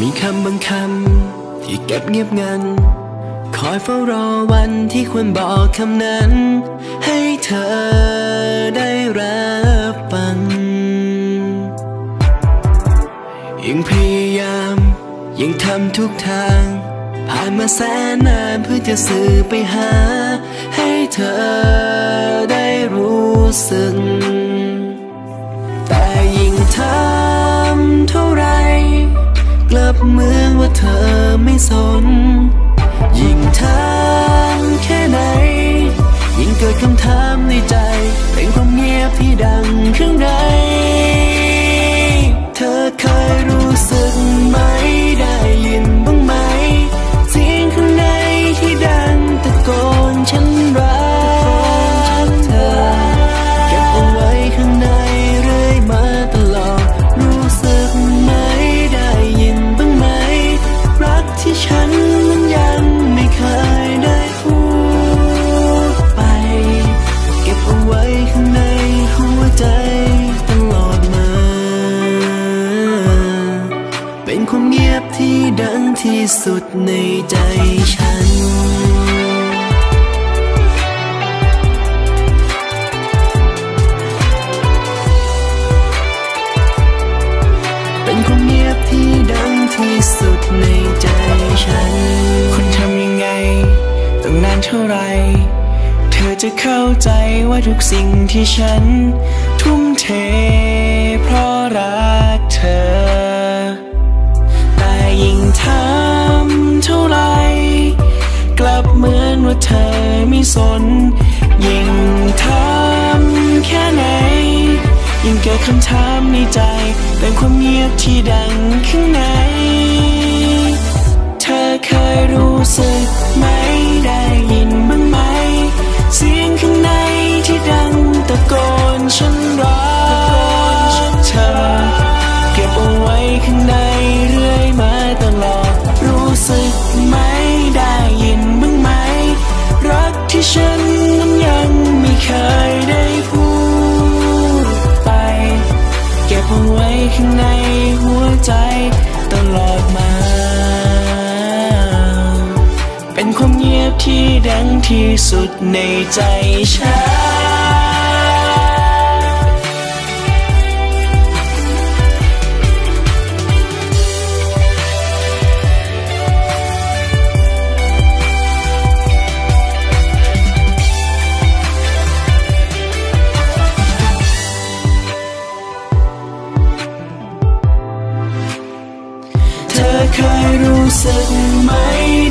มีคำบางคำที่เก็บเงียบงัน คอยเฝ้ารอวันที่ควรบอกคำนั้น ให้เธอได้รับฟังยังพยายามยังทำทุกทาง ผ่านมาแสนนานเพื่อจะสื่อไปหา ให้เธอได้รู้สึก ว่าเธอไม่สน ที่สุดในใจฉัน เป็นความเงียบที่ดังที่สุดในใจฉัน คุณทำยังไงต้องนานเท่าไร เธอจะเข้าใจว่าทุกสิ่งที่ฉัน ทุ่มเทเพราะรักเธอ เธอไม่สน ยิ่งทำแค่ไหน ยิ่งเกิดคำถามในใจ เป็นความเงียบที่ดังข้างใน เธอเคยรู้สึกไหมได้ยินบ้างไหม เสียงข้างในที่ดังตะโกนฉันรักเธอ เก็บเอาไว้ข้างในเรื่อยมาตลอด รู้สึกไหม ในหัวใจตลอดมา เป็นความเงียบที่ดังที่สุดในใจฉัน สึกไหม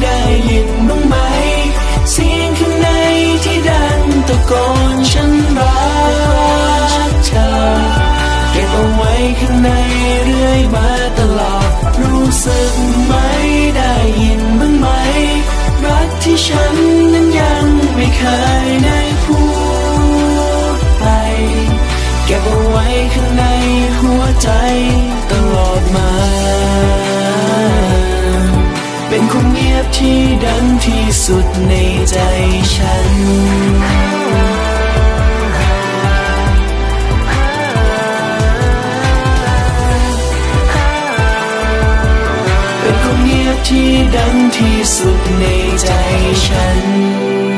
ได้ยินบ้างไหม เสียงข้างในที่ดังตะโกนฉันรักเธอเก็บเอาไว้ข้างในเรื่อยมาตลอด รู้สึกไหมได้ยินบ้างไหม รักที่ฉันนั้นยังไม่เคยได้พูดไป เก็บเอาไว้ข้างในหัวใจ เป็นความเงียบที่ดังที่สุดในใจฉัน เป็นความเงียบที่ดังที่สุดในใจฉัน